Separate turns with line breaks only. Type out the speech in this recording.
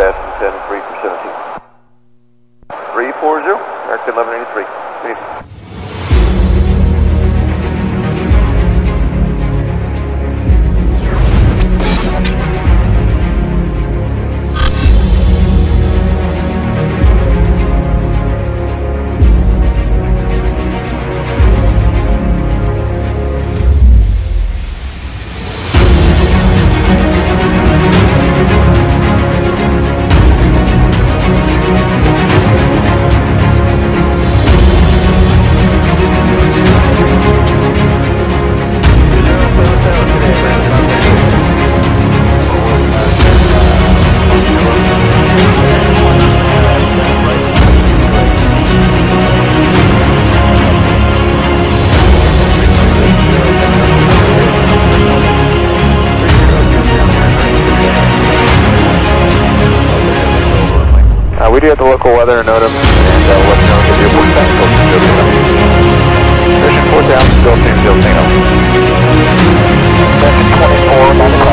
passing we do have the local weather NOTAM and uh, let you know if you're working out Mission 4000, still seems still seeing them. 24, 9 o'clock, 11.